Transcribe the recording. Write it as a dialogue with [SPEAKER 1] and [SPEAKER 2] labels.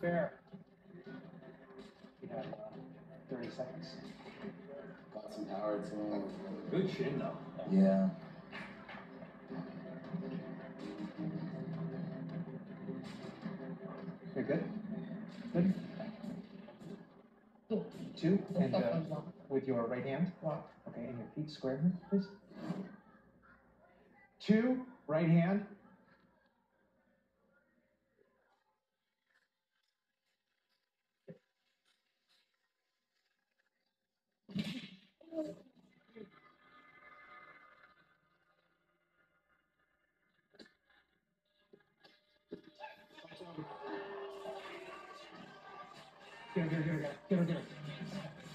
[SPEAKER 1] fair. You have uh, thirty seconds.
[SPEAKER 2] Got some power to him.
[SPEAKER 3] Good shin though.
[SPEAKER 2] Yeah.
[SPEAKER 1] You're good? Good? Two, and uh, with your right hand? Okay, and your feet square please. Two, right hand. 进来进来进来进来。